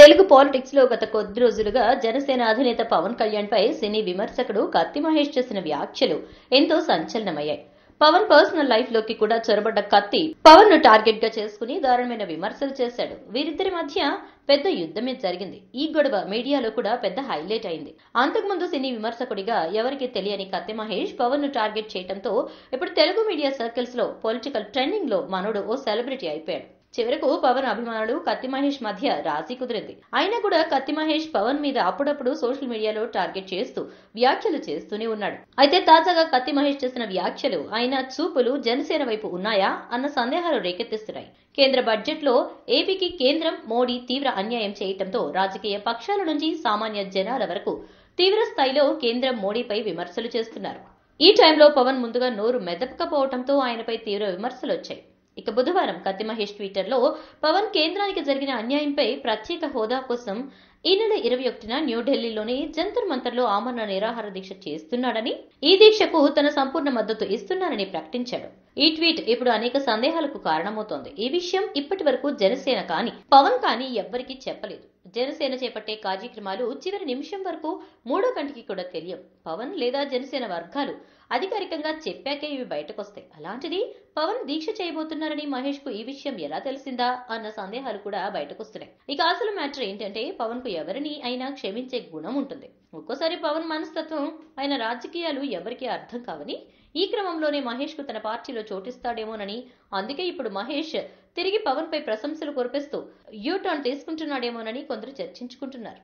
తెలుగు పాలిటిక్స్లో గత కొద్ది రోజులుగా జనసేన అధినేత పవన్ కళ్యాణ్ పై సినీ విమర్శకుడు కత్తి మహేష్ చేసిన వ్యాఖ్యలు ఎంతో సంచలనమయ్యాయి. పవన్ పర్సనల్ లైఫ్లోకి కూడా చొరబడ్డ కత్తి పవన్ను టార్గెట్గా చేసుకుని దారుణమైన విమర్శలు చేశాడు. వీరిద్దరి మధ్య పెద్ద యుద్ధమే జరిగింది. ఈ గొడవ మీడియాలో కూడా పెద్ద హైలైట్ అయింది. అంతకుముందు సినీ విమర్శకుడిగా ఎవరికి తెలియని కత్తి మహేష్ పవన్ను టార్గెట్ చేయడంతో ఇప్పుడు తెలుగు మీడియా సర్కిల్స్లో పొలిటికల్ ట్రెండింగ్లో మనోడు ఓ సెలబ్రిటీ అయిపోయాడు. చివరకు పవన్ అభిమానులు కత్తి మహేష్ మధ్య రాజీ కుదిరింది. అయినా కూడా కత్తి మహేష్ పవన్ మీద అప్పుడప్పుడు సోషల్ మీడియాలో టార్గెట్ చేస్తూ వ్యాఖ్యలు చేస్తూనే ఉన్నాడు. అయితే తాజాగా కత్తి మహేష్ చేసిన వ్యాఖ్యలు ఆయన చూపులు జనసేన వైపు ఉన్నాయా అన్న సందేహాలు రేకెత్తిస్తున్నాయి. కేంద్ర బడ్జెట్లో ఏపీకి కేంద్రం మోడీ తీవ్ర అన్యాయం చేయటంతో రాజకీయ పక్షాల నుంచి సామాన్య జనాల వరకు తీవ్ర స్థాయిలో కేంద్రం మోడీపై విమర్శలు చేస్తున్నారు. ఈ టైంలో పవన్ ముందుగా నోరు మెదపకపోవడంతో ఆయనపై తీవ్ర విమర్శలు వచ్చాయి. ఇక బుధవారం కత్తిమహేష్ ట్విట్టర్లో ట్విట్టర్లో పవన్ కేంద్రానికి జరిగిన అన్యాయంపై ప్రత్యేక హోదా కోసం ఈ నెల ఇరవై ఒకటిన న్యూఢిల్లీలోని జంతర్ మంతర్లో ఆమరణ నిరాహార దీక్ష చేస్తున్నాడని ఈ దీక్షకు తన సంపూర్ణ మద్దతు ఇస్తున్నానని ప్రకటించాడు. ఈ ట్వీట్ ఇప్పుడు అనేక సందేహాలకు కారణమవుతోంది. ఈ విషయం ఇప్పటి వరకు జనసేన కానీ పవన్ కానీ ఎవ్వరికీ చెప్పలేదు. జనసేన చేపట్టే కార్యక్రమాలు చివరి నిమిషం వరకు మూడో కంటికి కూడా తెలియవు. పవన్ లేదా జనసేన వర్గాలు అధికారికంగా చెప్పాకే ఇవి బయటకొస్తాయి. అలాంటిది పవన్ దీక్ష చేయబోతున్నారని మహేష్కు ఈ విషయం ఎలా తెలిసిందా అన్న సందేహాలు కూడా బయటకొస్తున్నాయి. ఇక అసలు మ్యాటర్ ఏంటంటే పవన్కు ఎవరిని అయినా క్షమించే గుణం ఉంటుంది. ఒక్కోసారి పవన్ మనస్తత్వం ఆయన రాజకీయాలు ఎవరికీ అర్థం కావని ఈ క్రమంలోనే మహేష్కు తన పార్టీలో చోటిస్తాడేమోనని అందుకే ఇప్పుడు మహేష్ తిరిగి పవన్ పై ప్రశంసలు కురిపిస్తూ యూ టర్న్ తీసుకుంటున్నాడేమోనని కొందరు చర్చించుకుంటున్నారు.